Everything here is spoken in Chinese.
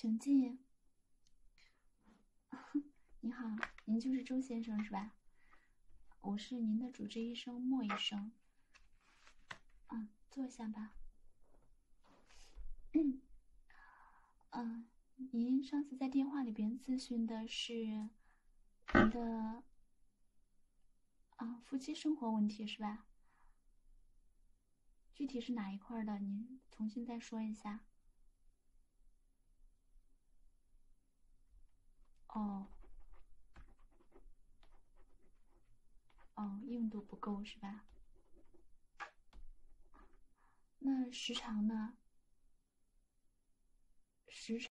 请进。你好，您就是周先生是吧？我是您的主治医生莫医生。嗯，坐下吧。嗯，嗯，您上次在电话里边咨询的是您的啊夫妻生活问题是吧？具体是哪一块的？您重新再说一下。哦，哦，硬度不够是吧？那时长呢？时长